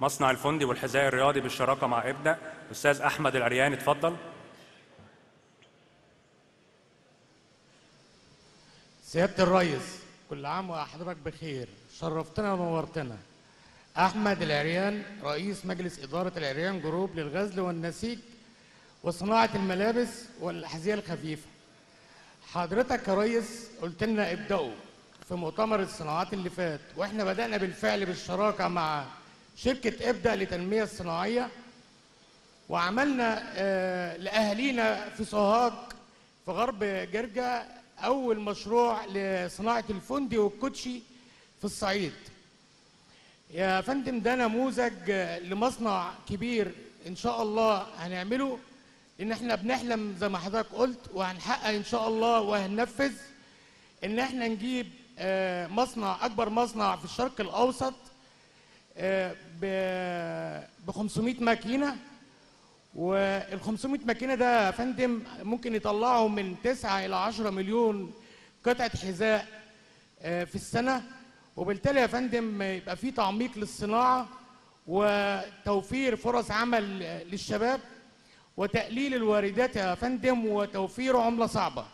مصنع الفندي والحذاء الرياضي بالشراكة مع ابدا أستاذ أحمد العريان اتفضل. سيادة الريس كل عام وحضرتك بخير. شرفتنا ونورتنا. أحمد العريان رئيس مجلس إدارة العريان Group للغزل والنسيج وصناعة الملابس والأحذية الخفيفة. حضرتك يا ريس قلت لنا ابدأوا في مؤتمر الصناعات اللي فات وإحنا بدأنا بالفعل بالشراكة مع شركة ابدأ للتنمية الصناعية وعملنا آه، لأهالينا في سوهاج في غرب جرجا أول مشروع لصناعة الفندي والكوتشي في الصعيد. يا فندم ده نموذج لمصنع كبير إن شاء الله هنعمله لأن إحنا بنحلم زي ما حضرتك قلت وهنحقق إن شاء الله وهننفذ إن إحنا نجيب آه، مصنع أكبر مصنع في الشرق الأوسط ب 500 ماكينة. وال 500 ماكينة ده يا فندم ممكن يطلعوا من 9 إلى 10 مليون قطعة حذاء آه، في السنة. وبالتالي يا فندم يبقى في تعميق للصناعة وتوفير فرص عمل آه، للشباب وتقليل الواردات يا فندم وتوفير عملة صعبة.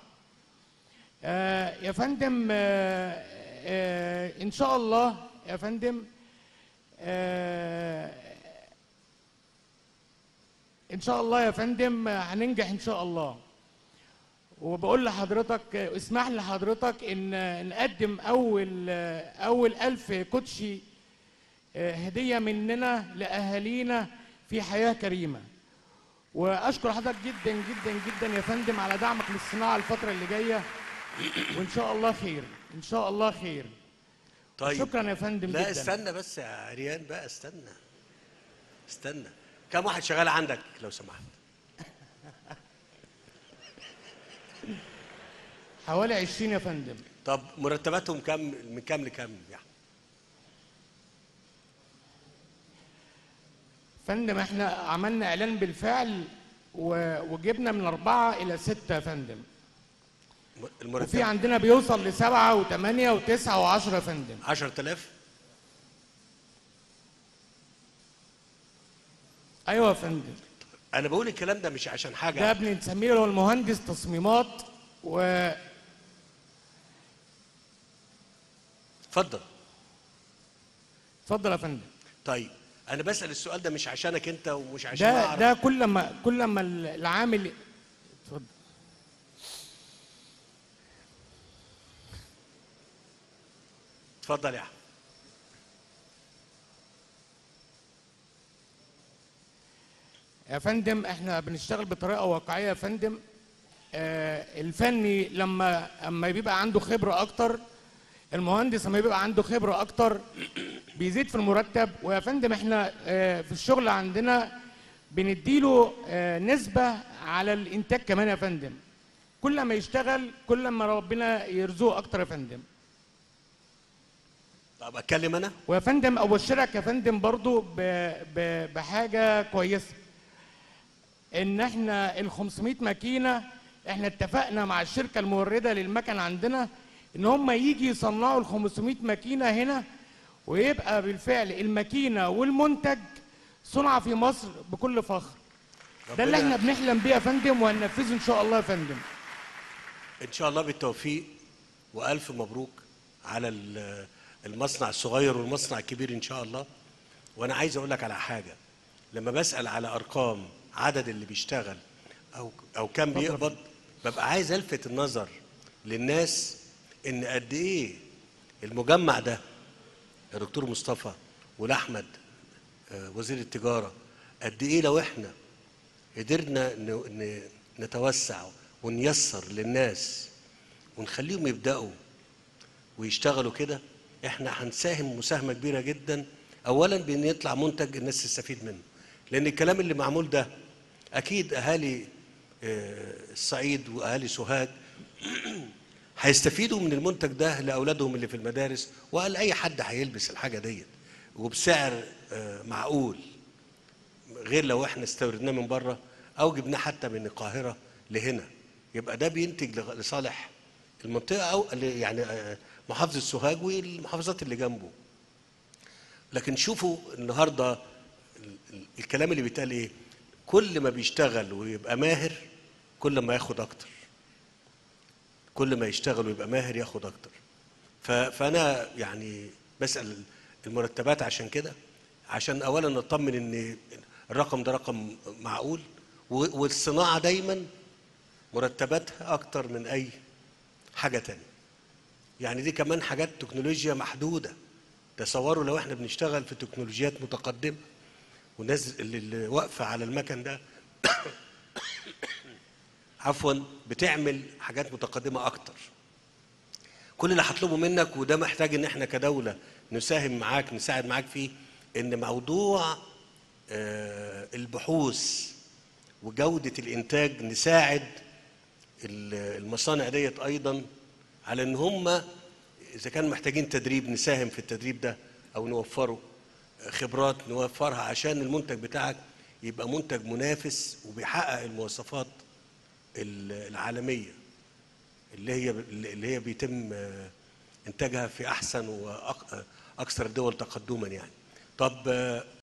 آه، يا فندم آه، آه، إن شاء الله يا فندم آه، إن شاء الله يا فندم هننجح إن شاء الله. وبقول لحضرتك اسمح لحضرتك إن نقدم أول أول ألف كوتشي هدية مننا لأهالينا في حياة كريمة. وأشكر حضرتك جدا جدا جدا يا فندم على دعمك للصناعة الفترة اللي جاية. وإن شاء الله خير إن شاء الله خير. طيب. شكرا يا فندم لا جدا. استنى بس يا عريان بقى استنى. استنى. كم واحد شغال عندك لو سمحت؟ حوالي 20 يا فندم. طب مرتباتهم كم من كام لكام يعني؟ فندم إحنا عملنا إعلان بالفعل وجبنا من أربعة إلى ستة يا فندم. وفي عندنا بيوصل لسبعه وثمانيه وتسعة وعشرة يا فندم 10000 أيوه يا فندم. أنا بقول الكلام ده مش عشان ده حاجة ابن سمير هو المهندس تصميمات و اتفضل. اتفضل يا فندم. طيب أنا بسأل السؤال ده مش عشانك أنت ومش عشان ده أعرف. ده كل ما كل ما العامل اتفضل. اتفضل يا أحمد. يا فندم إحنا بنشتغل بطريقة واقعية يا فندم. آه الفني لما اما بيبقى عنده خبرة أكتر المهندس لما بيبقى عنده خبرة أكتر بيزيد في المرتب. ويا فندم إحنا آه في الشغل عندنا بنديله آه نسبة على الإنتاج كمان يا فندم. كل ما يشتغل كل ما ربنا يرزقه أكتر يا فندم. طب أتكلم أنا؟ ويا فندم ابشرك يا فندم برضو ب... ب... بحاجة كويسة. إن إحنا ال 500 ماكينة إحنا اتفقنا مع الشركة الموردة للمكن عندنا إن هم يجي يصنعوا ال 500 ماكينة هنا ويبقى بالفعل الماكينة والمنتج صنع في مصر بكل فخر. ده اللي إحنا بنحلم بيه يا فندم وهننفذه إن شاء الله يا فندم. إن شاء الله بالتوفيق وألف مبروك على ال- المصنع الصغير والمصنع الكبير إن شاء الله. وأنا عايز أقول لك على حاجة. لما بسأل على أرقام عدد اللي بيشتغل أو أو كم بيقبض ببقى عايز ألفت النظر للناس إن قد إيه المجمع ده يا دكتور مصطفى ولاحمد آه، وزير التجارة قد إيه لو إحنا قدرنا نتوسع ونيسر للناس ونخليهم يبدأوا ويشتغلوا كده؟ إحنا هنساهم مساهمة كبيرة جدا. اولا بان يطلع منتج الناس تستفيد منه. لأن الكلام اللي معمول ده أكيد أهالي آه، الصعيد وأهالي سوهاج هيستفيدوا من المنتج ده لأولادهم اللي في المدارس وقال أي حد هيلبس الحاجة ديت. وبسعر آه، معقول. غير لو إحنا استوردناه من بره أو جبناه حتى من القاهرة لهنا. يبقى ده بينتج لصالح المنطقة ل- يعني آه، محافظة سوهاج والمحافظات اللي جنبه. لكن شوفوا النهارده الكلام اللي بيتقال إيه؟ كل ما بيشتغل ويبقى ماهر كل ما ياخد أكتر. كل ما يشتغل ويبقى ماهر ياخد أكتر. فأنا يعني بسأل المرتبات عشان كده عشان اولا نطمن إن الرقم ده رقم معقول والصناعة دايما مرتباتها أكتر من أي حاجة تانية. يعني دي كمان حاجات تكنولوجيا محدودة. تصوروا لو إحنا بنشتغل في تكنولوجيات متقدمة والناس اللي واقفة على المكن ده عفوا بتعمل حاجات متقدمة أكتر. كل اللي هطلبه منك وده محتاج إن إحنا كدولة نساهم معاك نساعد معاك فيه إن موضوع آه، البحوث وجودة الإنتاج نساعد المصانع ديت أيضا على إن هم إذا كانوا محتاجين تدريب نساهم في التدريب ده أو نوفره خبرات نوفرها عشان المنتج بتاعك يبقى منتج منافس وبيحقق المواصفات ال- العالمية اللي هي اللي هي بيتم إنتاجها في أحسن وأكثر الدول تقدما يعني. طب